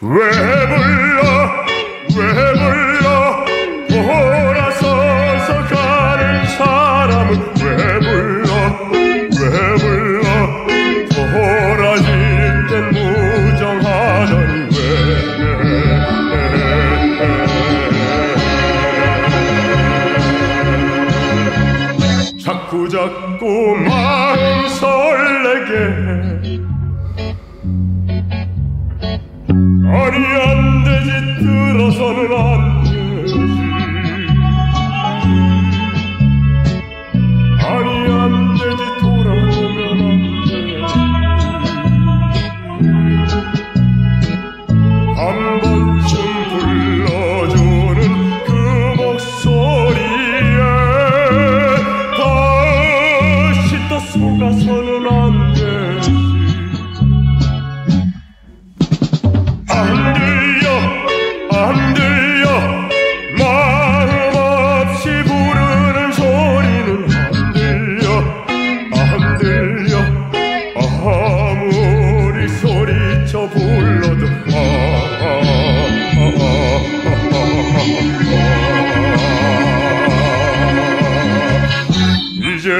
왜 불러 왜 불러 돌아서서 가는 사람은 왜 불러 왜 불러 돌아질 땐 무정하더니 왜? 자꾸 자꾸 마음 설레게 grande gettura sono l'anno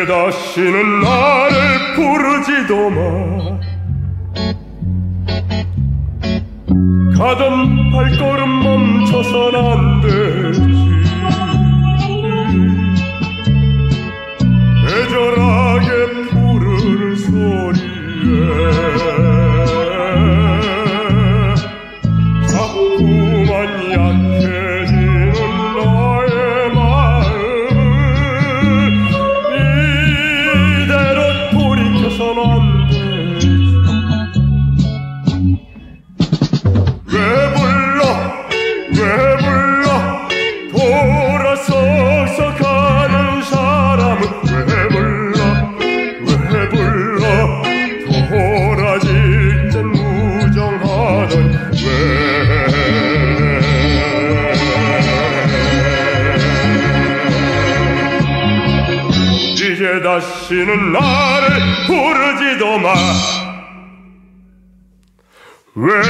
다시는 나를 부르지도 마. 가던 발걸음 멈춰선 안 되지. 애절하게 부르는 소리에 자꾸만 약해 다시는 나를 부르지도 마. 왜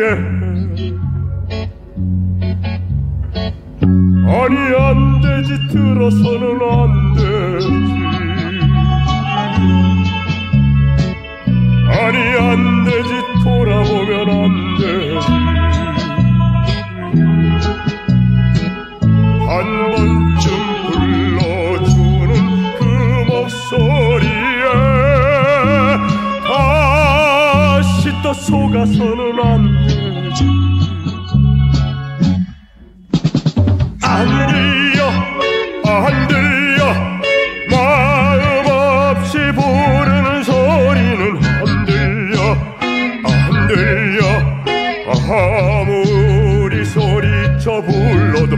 설레게. 아니 안 되지. 들어서는 안 되지. 아니 안 되지. 돌아보면 안 되지. 한번 또 속아서는 안 되지 안 들려 안 들려. 마음 없이 부르는 소리는 안 들려. 안 들려. 아무리 소리쳐 불러도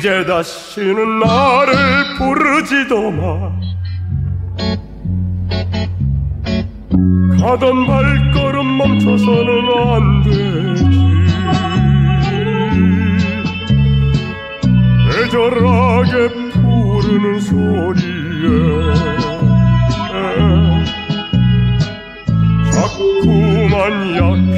이제 다시는 나를 부르지도 마. 가던 발걸음 멈춰서는 안 되지. 애절하게 부르는 소리에 자꾸만 약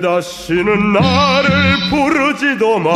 다시는 나를 부르지도 마